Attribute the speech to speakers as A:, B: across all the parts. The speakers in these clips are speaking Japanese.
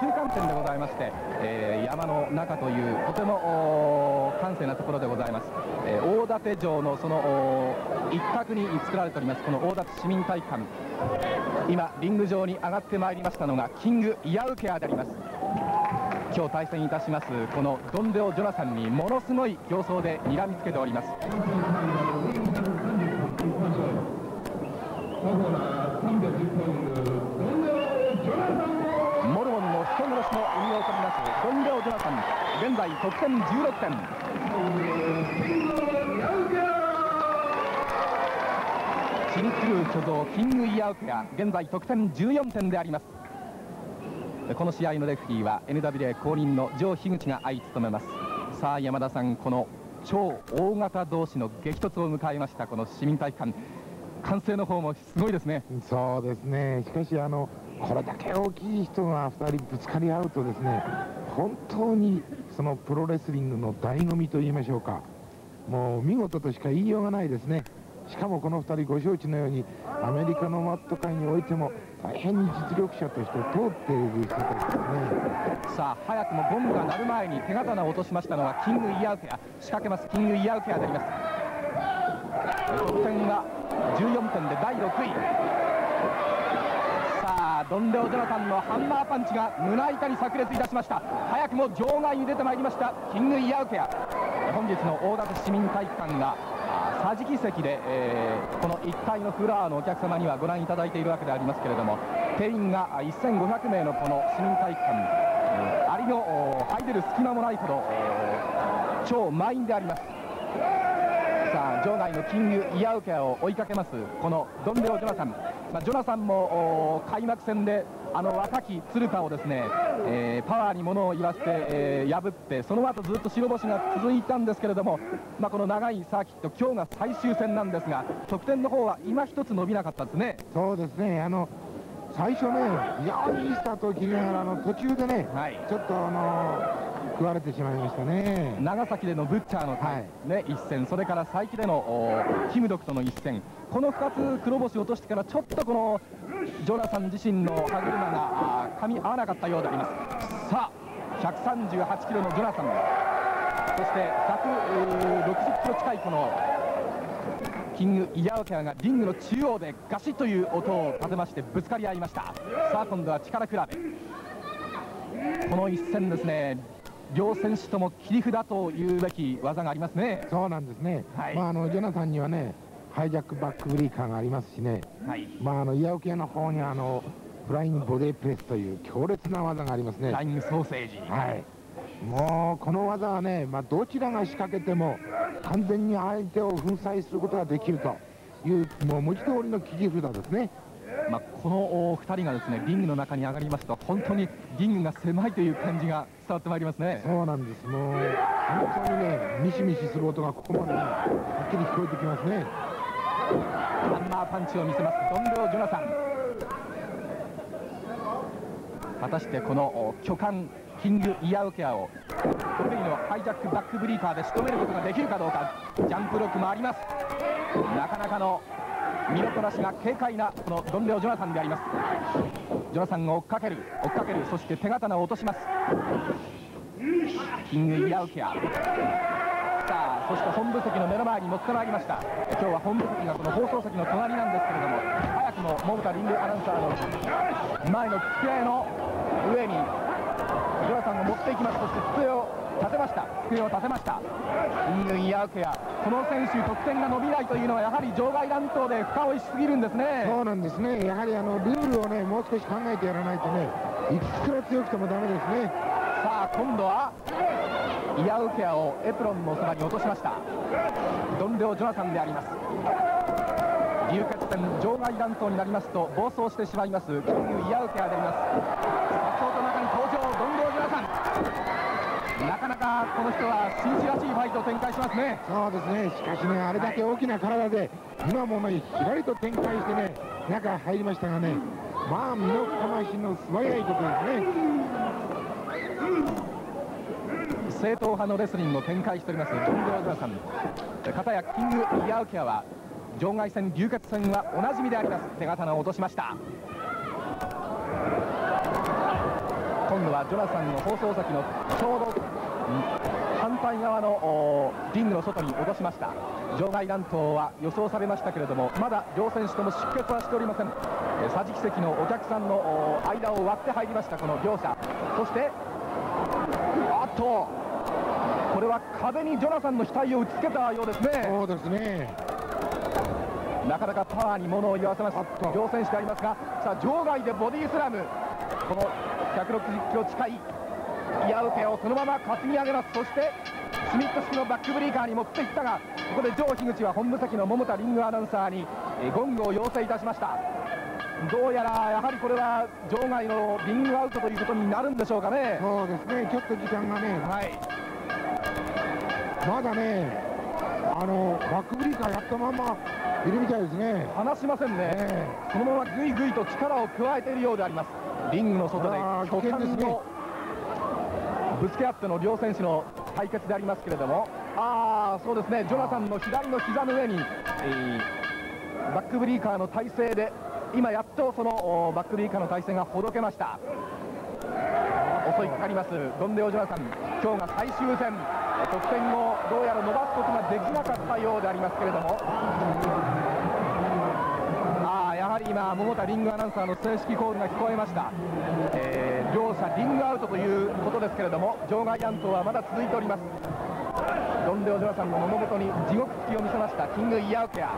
A: 中間点でございまして、えー、山の中というとても閑静なところでございます、えー、大館城のその一角に作られておりますこの大館市民体育館。今リング上に上がってまいりましたのがキングイヤウケアであります。今日対戦いたしますこのドンデオ・ジョナサンにものすごい形相で睨みつけておりますモルモンの人殺しの意味を取りますドンデオ・ジョナサン現在得点16点チリクルー巨像キング・イヤウケア現在得点14点であります。この試合のレフリーは NWA 公認のジョー樋口が相務めます。さあ山田さんこの超大型同士の激突を迎えましたこの市民体育館。歓声の方もすごいですね。
B: そうですね。しかしあのこれだけ大きい人が2人ぶつかり合うとですね本当にそのプロレスリングの醍醐味と言いましょうか。もう見事としか言いようがないですね。しかもこの2人ご承知のようにアメリカのマット界においても大変に実力者として通っている人たちですね。
A: さあ早くもゴムが鳴る前に手刀を落としましたのはキングイヤウケア。仕掛けます。キングイヤウケアであります。得点は14点で第6位。ドンデオ・ジョナタンのハンマーパンチが胸板に炸裂いたしました。早くも場外に出てまいりました。キングイヤウケア。本日の大館市民体育館が桟敷席で、えー、この1階のフロアのお客様にはご覧いただいているわけでありますけれども定員が1500名のこの市民体育館、えー、アリの入れる隙間もないほど超満員であります。さあ場内のキングイヤウケアを追いかけますこのドンデオ・ジョナサン、まあ、ジョナサンも開幕戦であの若き鶴田をですね、えー、パワーにものを言わせて、えー、破ってその後ずっと白星が続いたんですけれども、まあ、この長いサーキット今日が最終戦なんですが得点の方は今一つ伸びなかったですね。
B: そうですね。あの最初ね非常にいいスタートを切りながらの途中でね、はい、ちょっとあの食われてしまいましたね。
A: 長崎でのブッチャーの、はい、ね、一戦それから佐伯でのキムドクとの一戦。この2つ黒星を落としてからちょっとこのジョナサン自身の歯車が噛み合わなかったようであります。さあ138キロのジョナサン。そして160キロ近いこのキングイヤオケアがリングの中央でガシッという音を立てましてぶつかり合いました。さあ今度は力比べ。この一戦ですね両選手とも切り札というべき技がありますね。
B: そうなんですね、はい、まあ、あのジョナサンにはねハイジャックバックブリーカーがありますしね、はい、まあ、あのイヤオケアの方にあのフライングボディプレスという強烈な技がありますね。
A: フライングソーセージ。
B: はい。もうこの技はね、まあ、どちらが仕掛けても完全に相手を粉砕することができるというもう文字通りの切り札ですね
A: まあ、この2人がですねリングの中に上がりますと本当にリングが狭いという感じが伝わってまいりますね。
B: そうなんです。もう本当にねミシミシする音がここまで、ね、はっきり聞こえてきますね。
A: ハンマーパンチを見せますドンドジョナサン。果たしてこの巨漢キングイヤウケアを得意のハイジャックバックブリーカーで仕留めることができるかどうか。ジャンプ力もあります。なかなかの見事なしが軽快なこのドンレオ・ジョナサンであります。ジョナサンを追っかける追っかけるそして手刀を落とします。キング・イヤウケア。さあそして本部席の目の前にも捕まりました。今日は本部席がこの放送席の隣なんですけれども早くも桃田リングアナウンサーの前の机の上にジョナサンを持っていきます。そして机を立てました。机を立てました。イングイヤーケアこの選手得点が伸びないというのはやはり場外乱闘で負荷をしすぎるんですね。
B: そうなんですね。やはりあのルールをねもう少し考えてやらないとねいくら強くてもダメですね。
A: さあ今度はイヤーケアをエプロンのそばに落としました。ドンレオ・ジョナサンであります。流血戦場外乱闘になりますと暴走してしまいます。キングイヤーケアであります。先ほど中に登場。ドンレオ・なかなかこの人は紳士らしいファイトを展開しますね。
B: そうですね。しかしねあれだけ大きな体で、はい、今もねひらりと展開してね中入りましたがねまあ身の魂の素早いこと
A: ですね。正統派のレスリングを展開しておりますジョン・ドラズラさん。片やキング・イヤウケアは場外戦流血戦はおなじみであります手刀を落としました。今度ははジョナサンの放送先のちょうど反対側のリングの外に落としました。場外乱闘は予想されましたけれどもまだ両選手とも出血はしておりません。桟敷席のお客さんの間を割って入りましたこの両者。そしてあっとこれは壁にジョナサンの額を打ちつけたようですね。
B: そうですね。
A: なかなかパワーに物を言わせます。両選手でありますがさあ場外でボディスラム。この160キロ近いイヤウペをそのまま担ぎ上げます。そしてスミット式のバックブリーカーに持っていったがここでジョー樋口は本部席の桃田リングアナウンサーにゴングを要請いたしました。どうやらやはりこれは場外のリングアウトということになるんでしょうかね。
B: そうですね。ちょっと時間がねはい。まだねあのバックブリーカーやったままいるみたいですね。
A: 離しませんね、えー、そのままぐいぐいと力を加えているようであります。リングの外で巨漢のぶつけ合っての両選手の対決でありますけれども。ああそうですね。ジョナサンの左の膝の上に、え、バックブリーカーの体勢で今やっとそのバックブリーカーの体勢がほどけました。襲いかかります。ドンデオ・ジョナサン。今日が最終戦。得点をどうやら伸ばすことができなかったようでありますけれども。り今桃田リングアナウンサーの正式コールが聞こえました、えー、両者リングアウトということですけれども場外乱闘はまだ続いております。ドンデオ・ジョナサンの物事に地獄突きを見せました。キング・イヤウケア。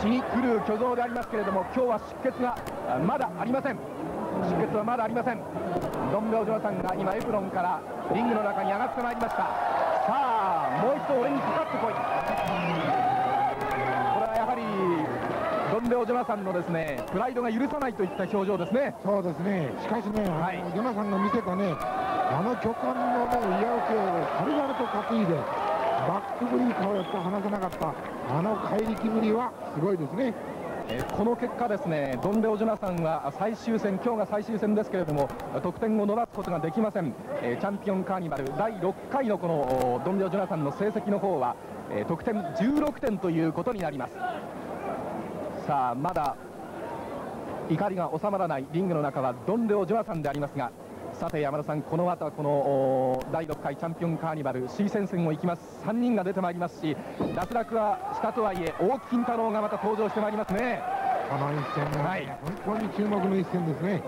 A: 死に狂う巨像でありますけれども今日は出血がまだありません。出血はまだありません。ドンデオ・ジョナサンが今エプロンからリングの中に上がってまいりました。さあもう一度俺にかかってこい。ドンデオ・ジョナサンのですねプライドが許さないといった表情ですね。
B: そうですね。しかしね、はい、ジョナサンが見せたねあの巨漢のねイヤオケを軽々と担いでバックブリーカーをやって離せなかったあの怪力ぶりはすごいですね。
A: えこの結果ですねドンデオ・ジョナサンは最終戦今日が最終戦ですけれども得点を伸ばすことができません、えチャンピオンカーニバル第6回のこのドンデオ・ジョナサンの成績の方は、え得点16点ということになりますさあまだ怒りが収まらないリングの中はドンデオ・ジョナサンでありますがさて山田さん、この後はこの第6回チャンピオンカーニバル C 戦線を行きます。3人が出てまいりますし脱落はしたとはいえ大木金太郎がまた登場してまいりますね。
B: この一戦は、はい、本当に注目の一戦ですね